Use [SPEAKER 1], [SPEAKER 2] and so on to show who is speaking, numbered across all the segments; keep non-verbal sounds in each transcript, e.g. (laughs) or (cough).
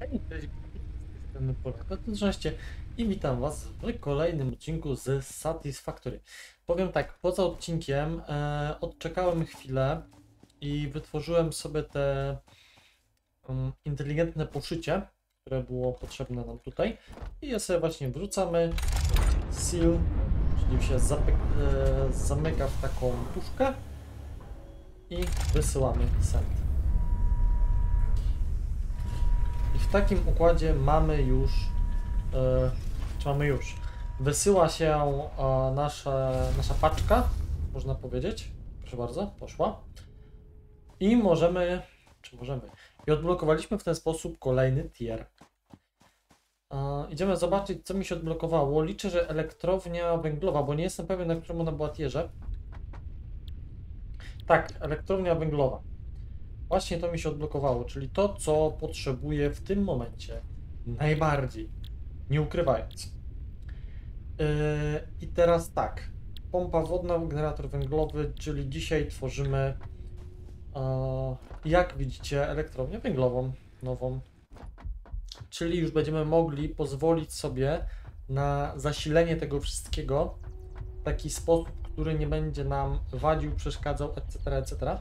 [SPEAKER 1] Hej, cześć, z tej strony Polak Oczywiście i witam Was w kolejnym odcinku z Satisfactory. Powiem tak, poza odcinkiem e, odczekałem chwilę i wytworzyłem sobie te um, inteligentne poszycie, które było potrzebne nam tutaj i je sobie właśnie wrzucamy. Seal, czyli się zapek, e, zamyka w taką puszkę i wysyłamy send. I w takim układzie mamy już, e, czy mamy już, wysyła się e, nasza, paczka, można powiedzieć. Proszę bardzo, poszła. I możemy, czy możemy, i odblokowaliśmy w ten sposób kolejny tier. E, idziemy zobaczyć, co mi się odblokowało. Liczę, że elektrownia węglowa, bo nie jestem pewien, na którym ona była tierze. Tak, elektrownia węglowa. Właśnie to mi się odblokowało, czyli to, co potrzebuję w tym momencie najbardziej, nie ukrywając. Yy, I teraz tak, pompa wodna, generator węglowy, czyli dzisiaj tworzymy, yy, jak widzicie, elektrownię węglową nową. Czyli już będziemy mogli pozwolić sobie na zasilenie tego wszystkiego w taki sposób, który nie będzie nam wadził, przeszkadzał, etc., etc.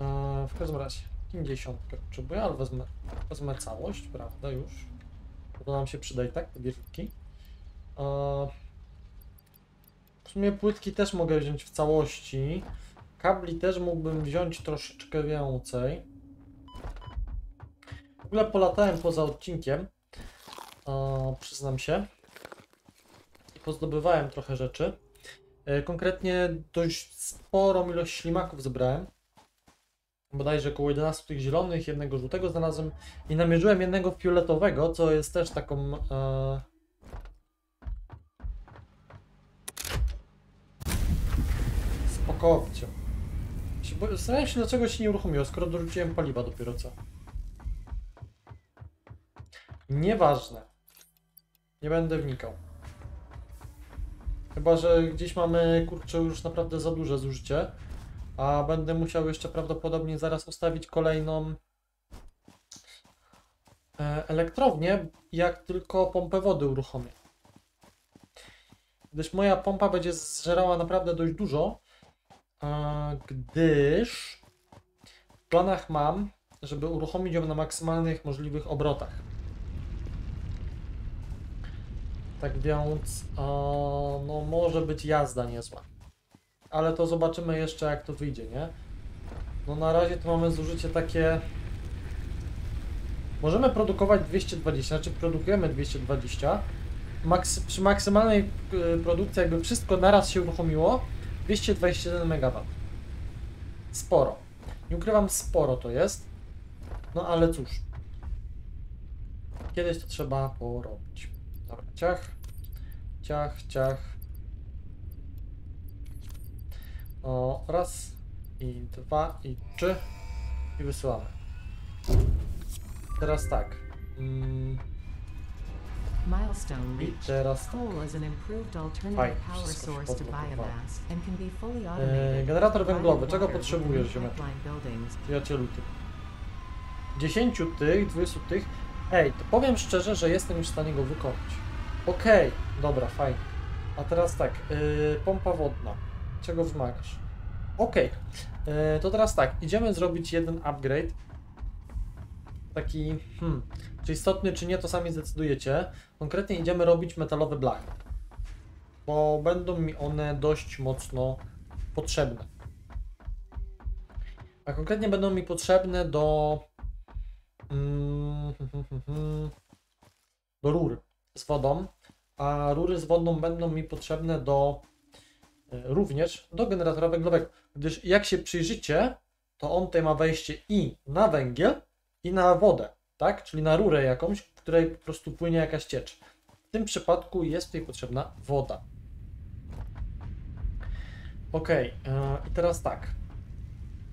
[SPEAKER 1] Eee, w każdym razie 50 potrzebuję, ale wezmę, wezmę całość, prawda, już. To nam się przyda i tak, te wieżyczki. Eee, w sumie płytki też mogę wziąć w całości. Kabli też mógłbym wziąć troszeczkę więcej. W ogóle polatałem poza odcinkiem, eee, przyznam się. I pozdobywałem trochę rzeczy. Konkretnie dość sporą ilość ślimaków zebrałem bodajże około 11 tych zielonych, jednego żółtego znalazłem i namierzyłem jednego fioletowego, co jest też taką... E... Spokojcie. Zastanawiam się, dlaczego się nie uruchomiło, skoro dorzuciłem paliwa dopiero co. Nieważne. Nie będę wnikał. Chyba, że gdzieś mamy, kurczę, już naprawdę za duże zużycie. A będę musiał jeszcze prawdopodobnie zaraz ustawić kolejną e, elektrownię, jak tylko pompę wody uruchomię. Gdyż moja pompa będzie zżerała naprawdę dość dużo, gdyż w planach mam, żeby uruchomić ją na maksymalnych możliwych obrotach. Tak więc, no może być jazda niezła ale to zobaczymy jeszcze jak to wyjdzie, nie? No na razie to mamy zużycie takie... Możemy produkować 220, znaczy produkujemy 220. Maksy, przy maksymalnej y, produkcji jakby wszystko naraz się uruchomiło, 221 MW. Sporo. Nie ukrywam, sporo to jest. No ale cóż. Kiedyś to trzeba porobić. Dobra, ciach, ciach, ciach. O, raz i dwa i trzy i wysyłamy. Teraz tak. Mm.
[SPEAKER 2] Milestone reached.
[SPEAKER 1] teraz tak.
[SPEAKER 2] Coal is an improved alternative power source to biomass and can be fully
[SPEAKER 1] E,
[SPEAKER 2] automated.
[SPEAKER 1] generator węglowy. Czego potrzebujesz, ziomeczku? Przyjacielu ty. 10 tych, 20 tych. Ej, to powiem szczerze, że jestem już w stanie go wykonać. Okej, dobra, fajnie. A teraz tak, yy, pompa wodna. Czego wymagasz? Okej, yy, to teraz tak, idziemy zrobić jeden upgrade. Taki, hmm, czy istotny, czy nie, to sami zdecydujecie. Konkretnie idziemy robić metalowe blachy. Bo będą mi one dość mocno potrzebne. A konkretnie będą mi potrzebne do. Mm, do rur z wodą. A rury z wodą będą mi potrzebne do e, również do generatora węglowego. Gdyż jak się przyjrzycie, to on tutaj ma wejście i na węgiel, i na wodę, tak? Czyli na rurę jakąś, w której po prostu płynie jakaś ciecz. W tym przypadku jest tutaj potrzebna woda. Ok, e, i teraz tak.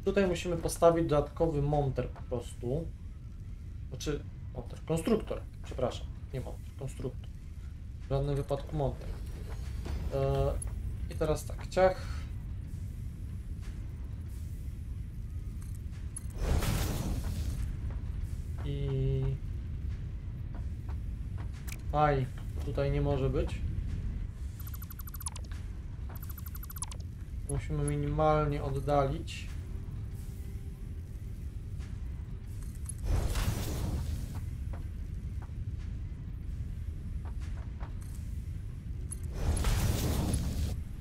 [SPEAKER 1] Tutaj musimy postawić dodatkowy monter po prostu. Znaczy, monter, konstruktor, przepraszam, nie monter, konstruktor. W żadnym wypadku monter. E, teraz tak, ciach. I... Aj, tutaj nie może być. Musimy minimalnie oddalić.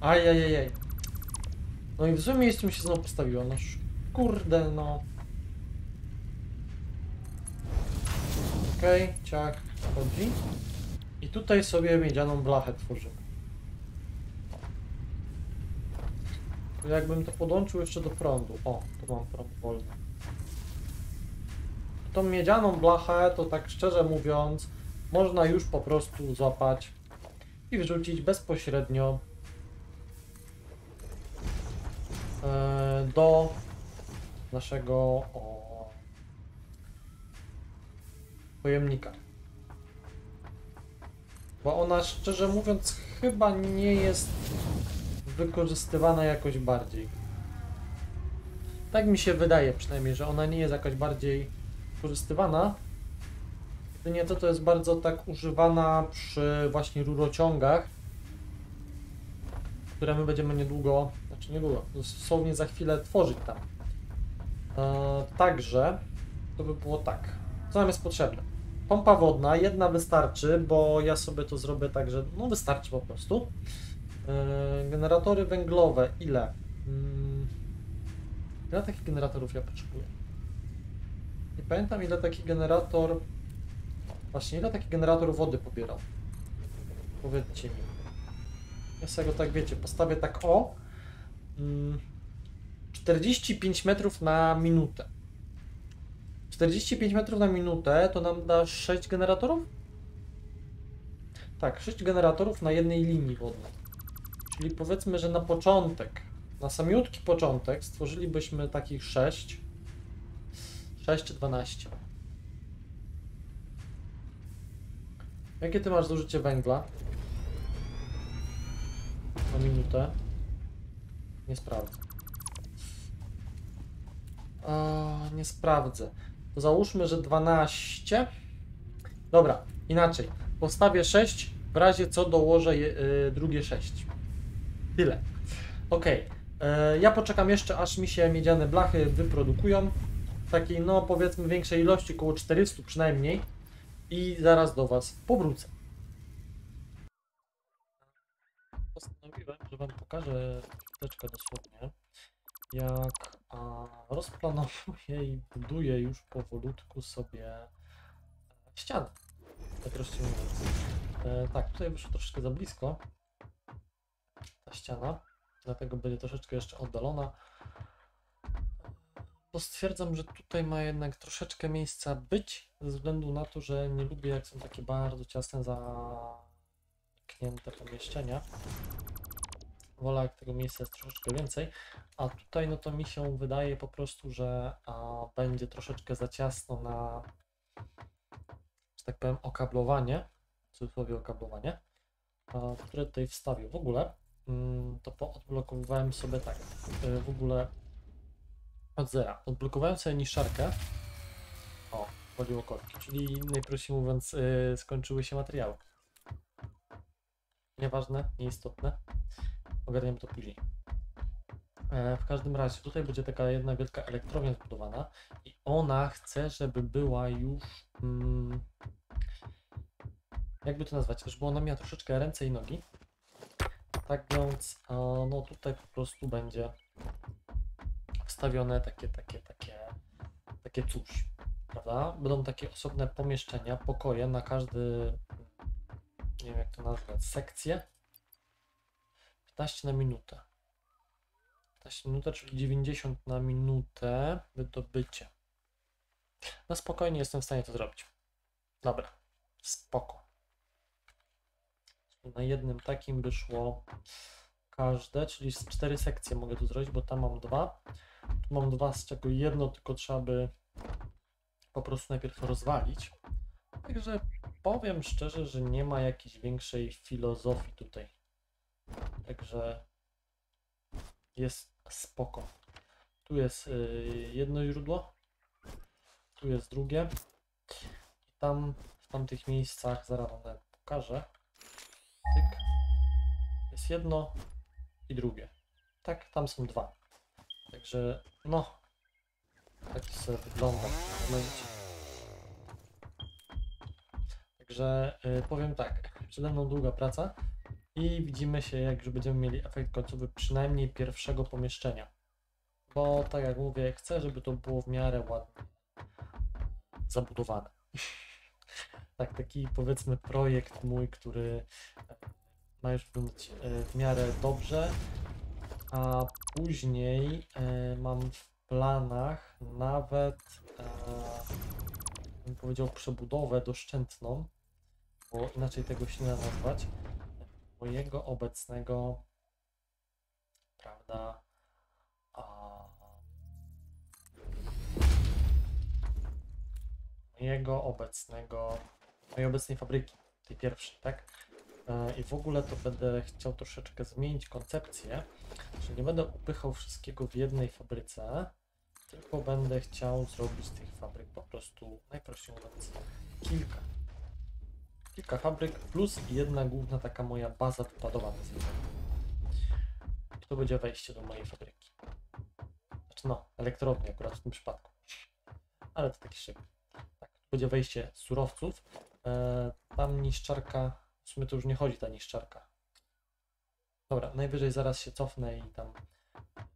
[SPEAKER 1] Ajajajaj. No i w złym miejscu mi się znowu postawiło. No kurde, no. Okej, okay, ciach, chodzi. I tutaj sobie miedzianą blachę tworzymy. Jakbym to podłączył jeszcze do prądu. O, tu mam prąd wolny. Tą miedzianą blachę, to tak szczerze mówiąc, można już po prostu złapać i wrzucić bezpośrednio do naszego o, pojemnika. Bo ona szczerze mówiąc chyba nie jest wykorzystywana jakoś bardziej. Tak mi się wydaje przynajmniej, że ona nie jest jakoś bardziej wykorzystywana. Jedynie to to jest bardzo tak używana przy właśnie rurociągach, które my będziemy niedługo, znaczy niedługo, dosłownie za chwilę tworzyć tam. E, także to by było tak. Co nam jest potrzebne? Pompa wodna, jedna wystarczy, bo ja sobie to zrobię tak, że no wystarczy po prostu. E, generatory węglowe, ile? Mm, ile takich generatorów ja potrzebuję? Nie pamiętam ile taki generator... Właśnie, ile taki generator wody pobierał? Powiedzcie mi. Ja sobie go tak, wiecie, postawię tak o. Mm, 45 metrów na minutę. 45 metrów na minutę to nam da 6 generatorów? Tak, 6 generatorów na jednej linii wodnej. Czyli powiedzmy, że na początek, na samiutki początek stworzylibyśmy takich 6. 6 czy 12. Jakie ty masz zużycie węgla? Na minutę. Nie sprawdzę. A, nie sprawdzę. To załóżmy, że 12. Dobra, inaczej. Postawię 6, w razie co dołożę je, y, drugie 6. Tyle. Ok. Ja poczekam jeszcze, aż mi się miedziane blachy wyprodukują. W takiej, no powiedzmy, większej ilości, około 400 przynajmniej. I zaraz do Was powrócę. Postanowiłem, że Wam pokażę chwileczkę dosłownie, jak a, rozplanowuję i buduję już powolutku sobie ścianę. Tak rozciągając. E, tak, tutaj wyszło troszeczkę za blisko ta ściana, dlatego będzie troszeczkę jeszcze oddalona. Bo stwierdzam, że tutaj ma jednak troszeczkę miejsca być, ze względu na to, że nie lubię jak są takie bardzo ciasne, zamknięte pomieszczenia. Wolę jak tego miejsca jest troszeczkę więcej, a tutaj no to mi się wydaje po prostu, że a, będzie troszeczkę za ciasno na, że tak powiem, okablowanie, w cudzysłowie okablowanie, a, które tutaj wstawię. W ogóle mm, to poodblokowywałem sobie tak, y, w ogóle od zera. Odblokowałem sobie niszczarkę. O, chodzi o korki, czyli najprościej mówiąc, yy, skończyły się materiały. Nieważne, nieistotne. Ogarniemy to później. E, w każdym razie, tutaj będzie taka jedna wielka elektrownia zbudowana i ona chce, żeby była już. Mm, jakby to nazwać? Żeby ona miała troszeczkę ręce i nogi. Tak więc, no tutaj po prostu będzie wstawione takie, takie, takie, takie coś, prawda? Będą takie osobne pomieszczenia, pokoje na każdy, nie wiem jak to nazwać, sekcję. 15 na minutę. 15 na minutę, czyli 90 na minutę wydobycie. No spokojnie jestem w stanie to zrobić. Dobra, spoko. Na jednym takim by szło każde, czyli z cztery sekcje mogę tu zrobić, bo tam mam dwa. Tu mam dwa, z czego jedno tylko trzeba by po prostu najpierw rozwalić. Także powiem szczerze, że nie ma jakiejś większej filozofii tutaj. Także jest spoko. Tu jest y, jedno źródło, tu jest drugie. I tam w tamtych miejscach zaraz one pokażę. Tyk. Jest jedno i drugie. Tak, tam są dwa. Także no, tak to sobie wygląda w momencie. Także y, powiem tak, przede mną długa praca i widzimy się, jak już będziemy mieli efekt końcowy przynajmniej pierwszego pomieszczenia. Bo tak jak mówię, chcę, żeby to było w miarę ładnie zabudowane. (laughs) tak, taki powiedzmy projekt mój, który e, ma już wyglądać e, w miarę dobrze, a później e, mam w planach nawet, e, bym powiedział, przebudowę doszczętną, bo inaczej tego się nie da nazwać, mojego obecnego, prawda, a, mojego obecnego, mojej obecnej fabryki, tej pierwszej, tak? E, I w ogóle to będę chciał troszeczkę zmienić koncepcję, że nie będę upychał wszystkiego w jednej fabryce, tylko będę chciał zrobić tych fabryk po prostu, najprościej mówiąc, kilka. Kilka fabryk plus jedna główna taka moja baza wypadowa to będzie wejście do mojej fabryki. Znaczy no, elektrowni akurat w tym przypadku. Ale to taki szyb. Tak, będzie wejście surowców. E, tam niszczarka, w sumie to już nie chodzi ta niszczarka. Dobra, najwyżej zaraz się cofnę i tam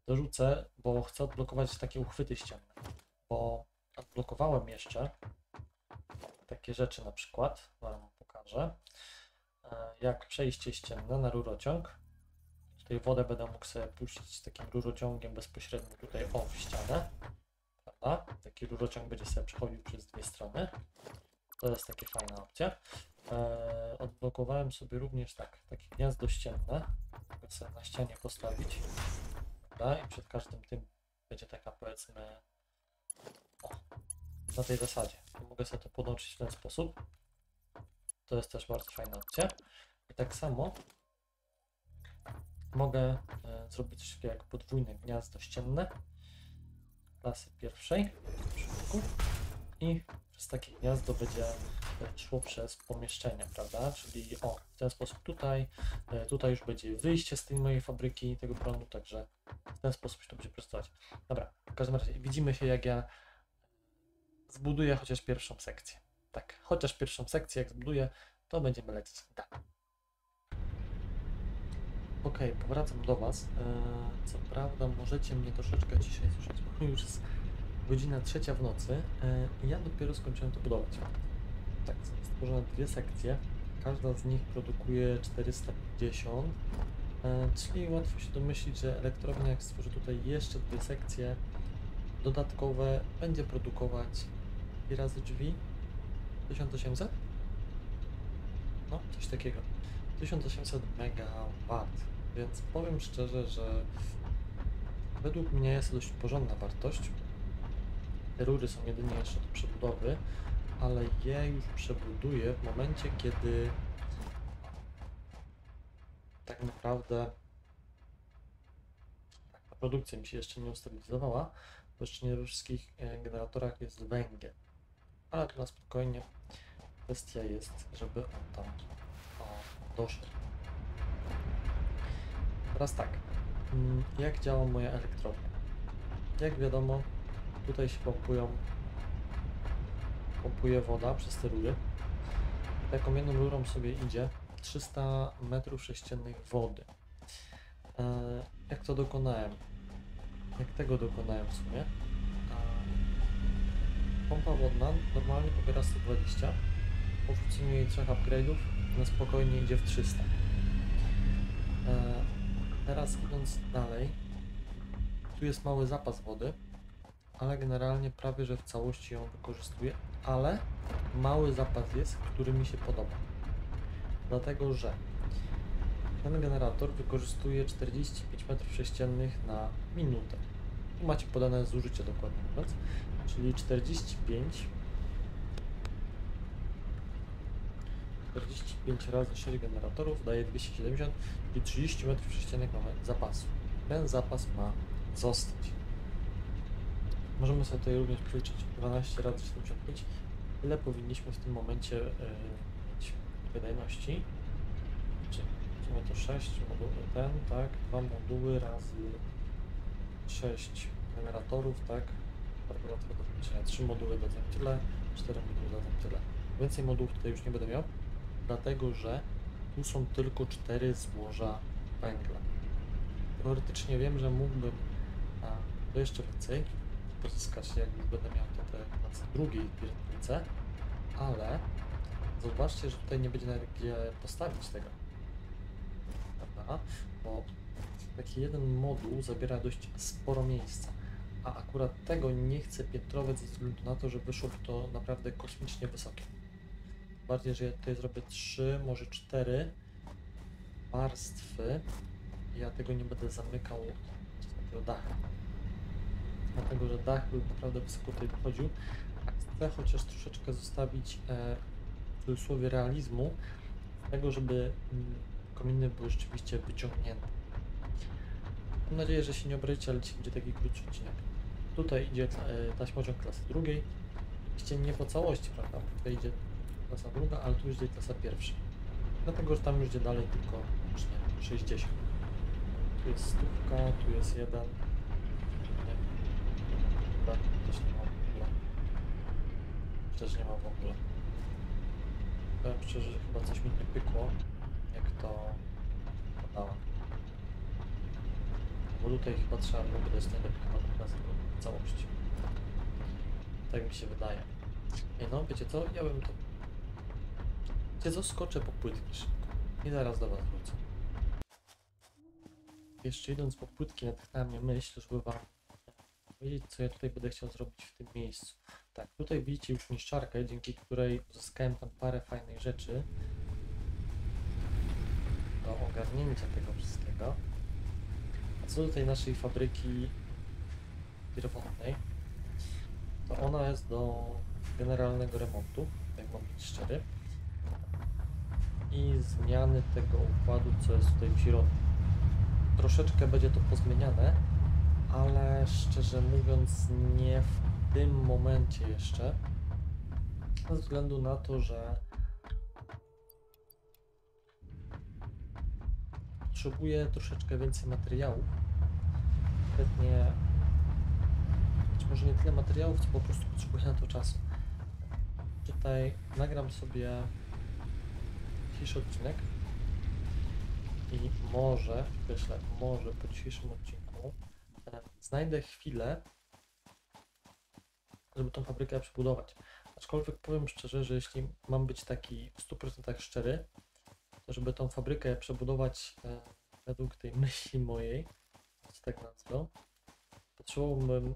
[SPEAKER 1] dorzucę, bo chcę odblokować takie uchwyty ścienne. Bo odblokowałem jeszcze takie rzeczy na przykład, e, jak przejście ścienne na rurociąg. Tutaj wodę będę mógł sobie puścić takim rurociągiem bezpośrednio tutaj o w ścianę. Prawda? Taki rurociąg będzie sobie przechodził przez dwie strony. To jest takie fajna opcja. E, odblokowałem sobie również tak, takie gniazdo ścienne. Mogę sobie na ścianie postawić. Prawda? I przed każdym tym będzie taka powiedzmy o, na tej zasadzie. Mogę sobie to podłączyć w ten sposób. To jest też bardzo fajna opcja. I tak samo mogę e, zrobić coś takiego jak podwójne gniazdo ścienne klasy pierwszej i przez takie gniazdo będzie e, szło przez pomieszczenia, prawda? Czyli o, w ten sposób tutaj, e, tutaj już będzie wyjście z tej mojej fabryki tego prądu, także w ten sposób się to będzie prostować. Dobra, w każdym razie widzimy się jak ja zbuduję chociaż pierwszą sekcję. Tak, chociaż pierwszą sekcję jak zbuduję, to będziemy lecieć dalej. Ok, powracam do Was. Eee, Co prawda możecie mnie troszeczkę ciszej słyszeć, bo już jest godzina trzecia w nocy i ja dopiero skończyłem to budować. Tak, są stworzone dwie sekcje. Każda z nich produkuje 450, eee, czyli łatwo się domyślić, że elektrownia jak stworzy tutaj jeszcze dwie sekcje dodatkowe, będzie produkować i razy drzwi 1800? No, coś takiego. 1800 MW, więc powiem szczerze, że według mnie jest to dość porządna wartość. Te rury są jedynie jeszcze do przebudowy, ale je już przebuduję w momencie, kiedy tak naprawdę ta produkcja mi się jeszcze nie ustabilizowała, bo jeszcze nie we wszystkich e, generatorach jest węgiel. Ale to na spokojnie kwestia jest, żeby on tam doszedł. Teraz tak, mm, jak działa moja elektrownia? Jak wiadomo, tutaj się pompują, pompuje woda przez te rury. Taką jedną rurą sobie idzie 300 metrów sześciennych wody. E, jak to dokonałem? Jak tego dokonałem w sumie? Pompa wodna normalnie pobiera 120, po wrzuceniu jej trzech upgrade'ów na spokojnie idzie w 300. E, teraz idąc dalej, tu jest mały zapas wody, ale generalnie prawie że w całości ją wykorzystuję, ale mały zapas jest, który mi się podoba. Dlatego, że ten generator wykorzystuje 45 m3 na minutę. Tu macie podane zużycie dokładnie czyli 45 45 razy 6 generatorów daje 270 i 30 m3 mamy zapasu. Ten zapas ma zostać. Możemy sobie tutaj również przeliczyć 12 razy 75, ile powinniśmy w tym momencie yy, mieć wydajności. Czy mamy to 6 moduły, ten, tak, dwa moduły razy 6 generatorów, tak, regulator do włączenia, 3 moduły dadzą tyle, 4 moduły dadzą tyle. Więcej modułów tutaj już nie będę miał, dlatego że tu są tylko 4 złoża węgla. Teoretycznie wiem, że mógłbym to jeszcze więcej pozyskać, jak będę miał to te drugiej pierdnicy, ale zobaczcie, że tutaj nie będzie nawet gdzie postawić tego. Prawda? Bo taki jeden moduł zabiera dość sporo miejsca, a akurat tego nie chcę piętrować ze względu na to, że wyszłoby to naprawdę kosmicznie wysokie. Bardziej, że ja tutaj zrobię 3, może 4 warstwy ja tego nie będę zamykał tego dachu. Dlatego, że dach był naprawdę wysoko tutaj dochodził, a chcę chociaż troszeczkę zostawić e, w cudzysłowie realizmu, tego, żeby mm, kominy były rzeczywiście wyciągnięte. Mam nadzieję, że się nie obrazicie, ale dzisiaj będzie taki krótszy odcinek. Tutaj idzie e, taśmociąg klasy drugiej. Oczywiście nie po całości, prawda? Tutaj idzie klasa druga, ale tu już idzie klasa pierwsza. Dlatego, że tam już idzie dalej tylko łącznie 60. Tu jest stówka, tu jest jeden. Nie. Tak, też nie ma w ogóle. Też nie ma w ogóle. Powiem szczerze, że chyba coś mi nie pykło, jak to podałem. Bo tutaj chyba trzeba byłoby dać klasy w całości. Tak mi się wydaje. Nie no, wiecie co? Ja bym to... Wiecie co? Skoczę po płytki szybko. I zaraz do was wrócę. Jeszcze idąc po płytki natchnęła mnie myśl, żeby wam powiedzieć, co ja tutaj będę chciał zrobić w tym miejscu. Tak, tutaj widzicie już niszczarkę, dzięki której uzyskałem tam parę fajnych rzeczy do ogarnięcia tego wszystkiego. Co do tej naszej fabryki pierwotnej, to ona jest do generalnego remontu, jak mam być szczery, i zmiany tego układu, co jest tutaj w środku. Troszeczkę będzie to pozmieniane, ale szczerze mówiąc nie w tym momencie jeszcze, ze względu na to, że potrzebuję troszeczkę więcej materiałów. Konkretnie, być może nie tyle materiałów, co po prostu potrzebuję na to czasu. Tutaj nagram sobie dzisiejszy odcinek i może, myślę, może po dzisiejszym odcinku e, znajdę chwilę, żeby tą fabrykę przebudować. Aczkolwiek powiem szczerze, że jeśli mam być taki w 100% szczery, żeby tą fabrykę przebudować e, według tej myśli mojej, że tak nazwę, potrzebowałbym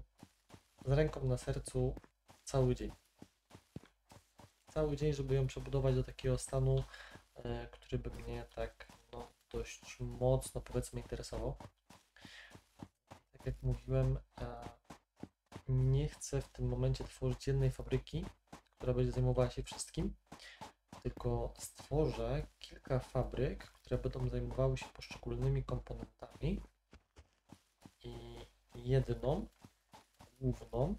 [SPEAKER 1] z ręką na sercu cały dzień. Cały dzień, żeby ją przebudować do takiego stanu, e, który by mnie tak no, dość mocno powiedzmy interesował. Tak jak mówiłem, e, nie chcę w tym momencie tworzyć jednej fabryki, która będzie zajmowała się wszystkim, tylko stworzę kilka fabryk, które będą zajmowały się poszczególnymi komponentami i jedną główną,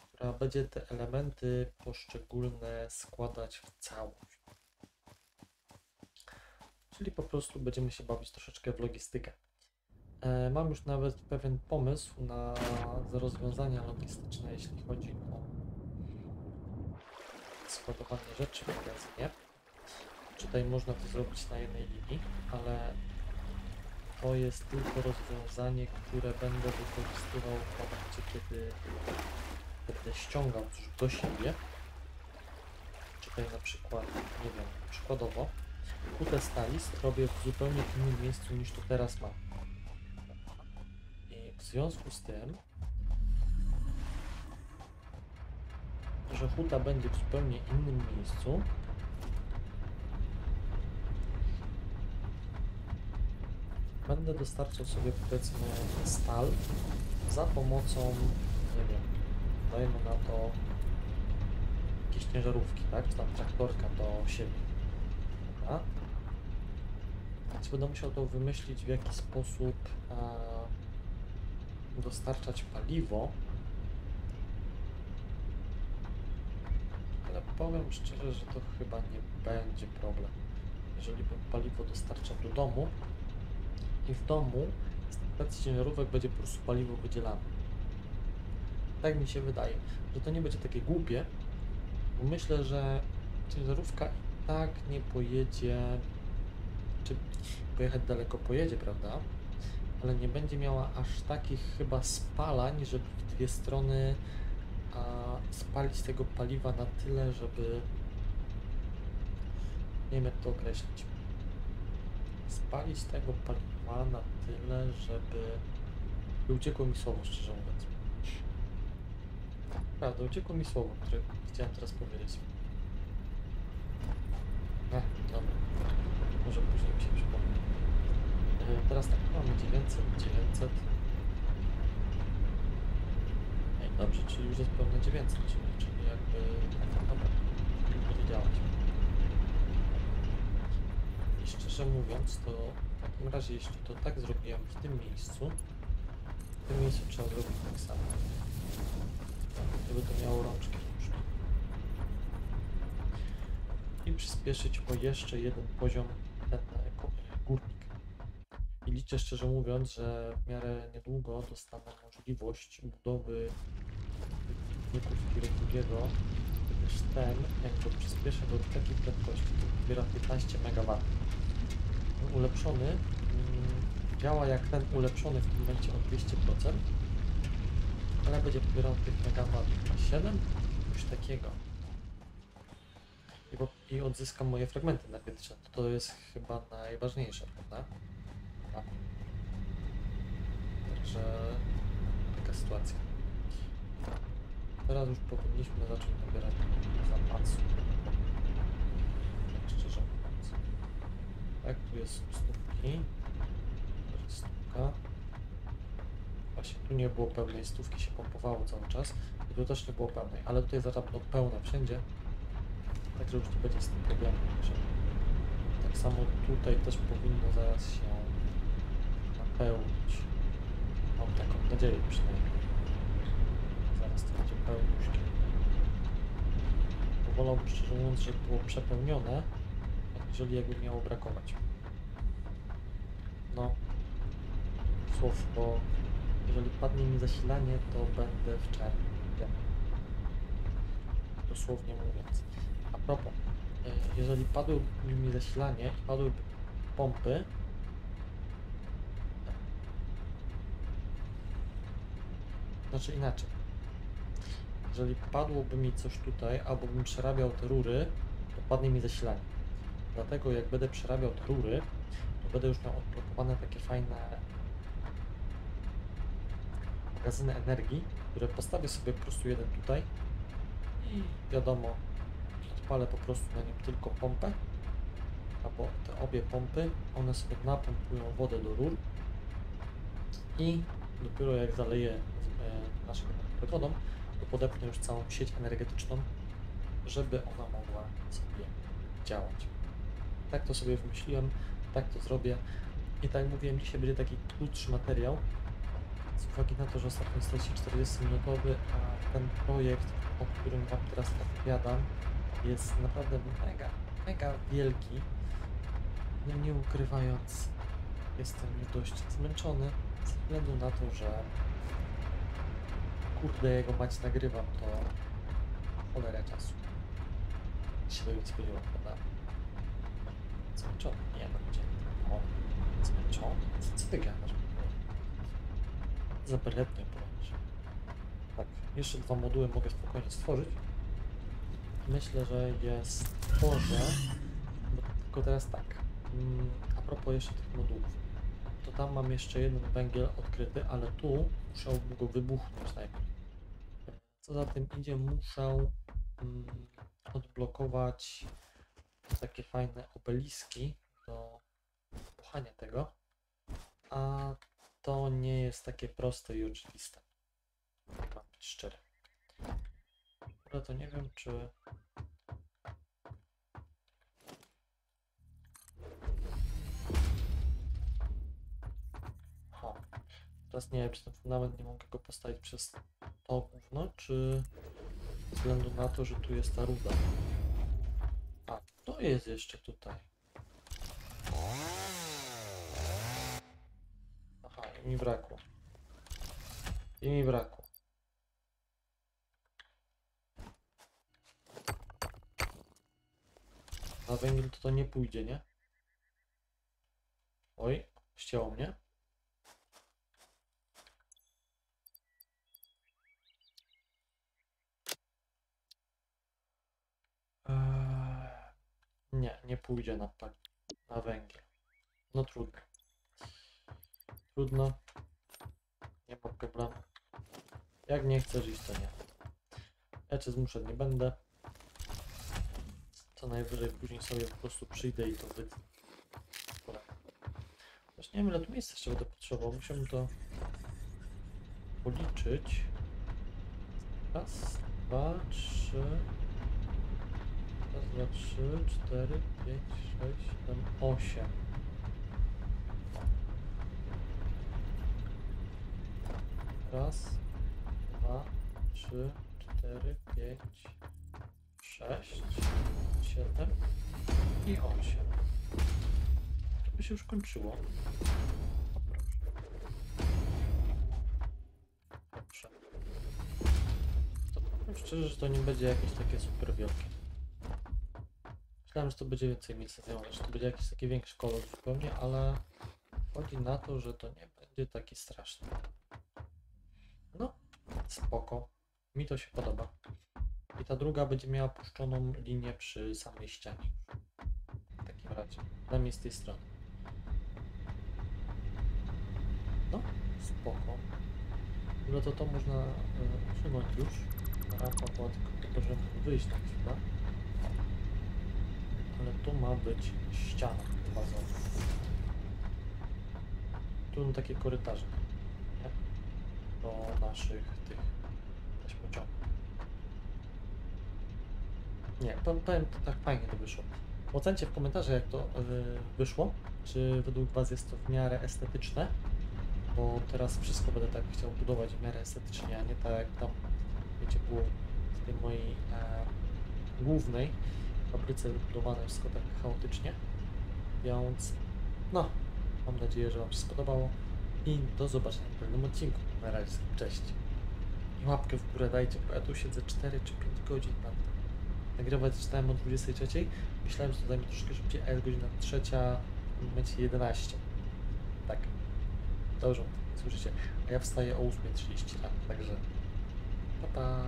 [SPEAKER 1] która będzie te elementy poszczególne składać w całość. Czyli po prostu będziemy się bawić troszeczkę w logistykę. E, Mam już nawet pewien pomysł na rozwiązania logistyczne, jeśli chodzi o składowanie rzeczy w magazynie. Tutaj można to zrobić na jednej linii, ale to jest tylko rozwiązanie, które będę wykorzystywał w momencie, kiedy będę ściągał coś do siebie. Tutaj na przykład, nie wiem, przykładowo, kutę stalist robię w zupełnie innym miejscu niż to teraz mam. I w związku z tym, że huta będzie w zupełnie innym miejscu, będę dostarczał sobie powiedzmy stal za pomocą, nie wiem, dajmy na to jakieś ciężarówki, tak? Czy tam traktorka do siebie. Dobra? Więc będę musiał to wymyślić w jaki sposób e, dostarczać paliwo. Ale powiem szczerze, że to chyba nie będzie problem. Jeżeli paliwo dostarczał do domu i w domu z stacji ciężarówek będzie po prostu paliwo wydzielane. Tak mi się wydaje, że to nie będzie takie głupie, bo myślę, że ciężarówka i tak nie pojedzie, czy pojechać daleko pojedzie, prawda? Ale nie będzie miała aż takich chyba spalań, żeby w dwie strony a, spalić tego paliwa na tyle, żeby nie wiem jak to określić. Spalić tego paliwa na tyle, żeby uciekło mi słowo, szczerze mówiąc. Prawda, uciekło mi słowo, które chciałem teraz powiedzieć. Ech, dobra. Może później mi się przypomni. E, Teraz tak, mamy 900, 900. Ej, dobrze, czyli już jest pełne 900, czyli, czyli jakby... Dobra, będzie działać. I szczerze mówiąc, to w takim razie, jeśli to tak zrobiłem w tym miejscu, w tym miejscu trzeba zrobić tak samo. Żeby to miało rączki. I przyspieszyć o jeszcze jeden poziom ten e, górnik. I liczę szczerze mówiąc, że w miarę niedługo dostanę możliwość budowy górników tiru drugiego, gdyż ten, jak go przyspieszę do takiej prędkości, to zbiera 15 MW. Ulepszony mm, działa jak ten ulepszony w tym momencie o 200%, ale będzie pobierał tych MW 7, coś takiego. I, odzyskam moje fragmenty energetyczne. To jest chyba najważniejsze, prawda? Także taka sytuacja. Teraz już powinniśmy zacząć nabierać zapasu. Tak szczerze mówiąc. Tak, tu jest stówki. Stówka. Właśnie tu nie było pełnej stówki, się pompowało cały czas. I tu też nie było pełnej, ale tutaj zaraz będą pełne wszędzie. Także już nie będzie z tym problemu. Tak samo tutaj też powinno zaraz się napełnić. Mam taką nadzieję przynajmniej. Pełność. Bo wolałbym szczerze mówiąc, żeby było przepełnione, jeżeli jakby miało brakować. No, słów, bo jeżeli padnie mi zasilanie, to będę w czerwcu. Dosłownie mówiąc. A propos, e, jeżeli padłoby mi zasilanie i padłyby pompy, znaczy inaczej. Jeżeli padłoby mi coś tutaj, albo bym przerabiał te rury, to padnie mi zasilanie. Dlatego jak będę przerabiał te rury, to będę już miał odblokowane takie fajne magazyny energii, które postawię sobie po prostu jeden tutaj i wiadomo, odpalę po prostu na nim tylko pompę, albo te obie pompy, one sobie napompują wodę do rur i dopiero jak zaleję e, naszą wodą, podepnę już całą sieć energetyczną, żeby ona mogła sobie działać. Tak to sobie wymyśliłem, tak to zrobię i tak jak mówiłem, dzisiaj będzie taki krótszy materiał, z uwagi na to, że ostatnio jesteście 40-minutowy, a ten projekt, o którym Wam teraz opowiadam, jest naprawdę mega, mega wielki. No nie ukrywając, jestem dość zmęczony ze względu na to, że kurde, jego mać nagrywam, to cholera czasu. Się tego nie spodziewał, prawda? Zmęczony? Nie, no gdzie? O, zmęczony? Co, co ty gadasz? Zapewne połącz. Tak, jeszcze dwa moduły mogę spokojnie stworzyć. Myślę, że je stworzę. Tylko teraz tak. mm, A propos jeszcze tych modułów. To tam mam jeszcze jeden węgiel odkryty, ale tu muszę go wybuchnąć najpierw. Co za tym idzie, muszę mm, odblokować takie fajne obeliski do buchania tego. A to nie jest takie proste i oczywiste. Mam być szczery. Ale to nie wiem, czy. Teraz nie wiem, czy ten fundament nie mogę go postawić przez to gówno, czy. Ze względu na to, że tu jest ta ruda. A, to jest jeszcze tutaj. Aha, i mi brakło. I mi brakło. Na węgiel to to nie pójdzie, nie? Oj, ścięło mnie. Nie, nie pójdzie na, na węgiel. No trudno. Trudno. Nie ma problemu. Jak nie chcesz iść, to nie. Ja zmuszać nie będę. Co najwyżej później sobie po prostu przyjdę i to wytnę. Właśnie nie wiem ile tu miejsca jeszcze będę potrzebował. Musiałbym to policzyć. Raz, dwa, trzy. Raz, dwa, trzy, cztery, pięć, sześć, siedem, osiem. Raz, dwa, trzy, cztery, pięć, sześć, siedem i osiem. To by się już kończyło. Dobrze. Szczerze, że to nie będzie jakieś takie super wielkie. Myślałem, że to będzie więcej miejsca że to będzie jakiś taki większy kolor zupełnie, ale chodzi na to, że to nie będzie taki straszny. No, spoko. Mi to się podoba. I ta druga będzie miała puszczoną linię przy samej ścianie. W takim razie. Przynajmniej z tej strony. No, spoko. No to to można e, usunąć już. Rampa była tylko to, żeby wyjść na chwilę. Ale tu ma być ściana bazowa. Tu są takie korytarze. Nie? Do naszych tych taśmociągów. Nie, powiem, to tak fajnie to wyszło. Ocencie w komentarzach jak to yy, wyszło. Czy według Was jest to w miarę estetyczne? Bo teraz wszystko będę tak chciał budować w miarę estetycznie, a nie tak jak tam, wiecie, było w tej mojej e, głównej fabryce wybudowane wszystko tak chaotycznie. Więc no, mam nadzieję, że Wam się spodobało i do zobaczenia w kolejnym odcinku. Na razie, cześć. I łapkę w górę dajcie, bo ja tu siedzę 4 czy 5 godzin nad tym. Nagrywać zaczynałem o 23. Myślałem, że to zajmie troszkę szybciej, a jest godzina trzecia, w tym momencie 11. Tak. Dobrze, słyszycie. A ja wstaję o 8.30 rano, także pa pa.